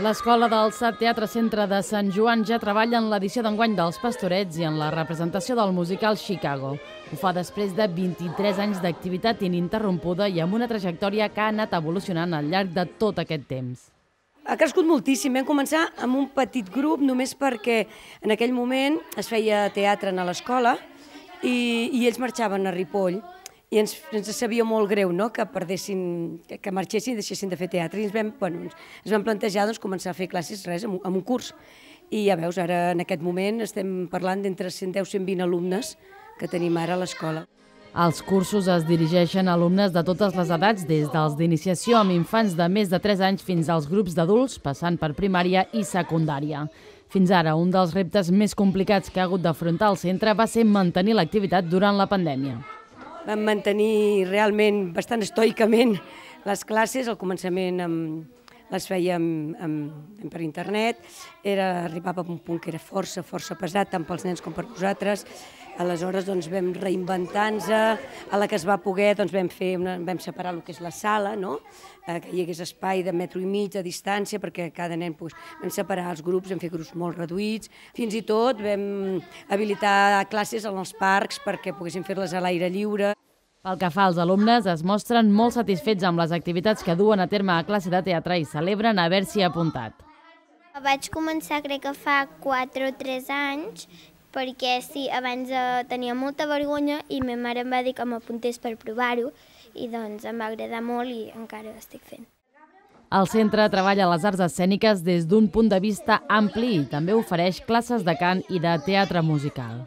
L'Escola del SAT Teatre Centre de Sant Joan ja treballa en l'edició d'enguany dels Pastorets i en la representació del musical Chicago. Ho fa després de 23 anys d'activitat ininterrompuda i amb una trajectòria que ha anat evolucionant al llarg de tot aquest temps. Ha crescut moltíssim. Vam començar amb un petit grup només perquè en aquell moment es feia teatre a l'escola i, i ells marxaven a Ripoll i ens, ens sabia molt greu no? que perdessin, que, marxessin i deixessin de fer teatre i ens vam, bueno, ens vam plantejar doncs, començar a fer classes res, amb, amb un curs i ja veus, ara en aquest moment estem parlant d'entre 110 i 120 alumnes que tenim ara a l'escola. Els cursos es dirigeixen a alumnes de totes les edats, des dels d'iniciació amb infants de més de 3 anys fins als grups d'adults, passant per primària i secundària. Fins ara, un dels reptes més complicats que ha hagut d'afrontar el centre va ser mantenir l'activitat durant la pandèmia vam mantenir realment bastant estoicament les classes, al començament amb, les fèiem amb, per internet, era, arribava a un punt que era força, força pesat, tant pels nens com per nosaltres, aleshores doncs, vam reinventar-nos, a la que es va poder doncs, vam, fer una, vam separar el que és la sala, no? eh, que hi hagués espai de metro i mig de distància perquè cada nen doncs, vam separar els grups, vam fer grups molt reduïts, fins i tot vam habilitar classes en els parcs perquè poguessin fer-les a l'aire lliure. Pel que fa als alumnes, es mostren molt satisfets amb les activitats que duen a terme a classe de teatre i celebren haver-s'hi apuntat. Vaig començar crec que fa 4 o 3 anys perquè sí, abans eh, tenia molta vergonya i ma mare em va dir que m'apuntés per provar-ho i doncs em va agradar molt i encara ho estic fent. El centre treballa les arts escèniques des d'un punt de vista ampli i també ofereix classes de cant i de teatre musical.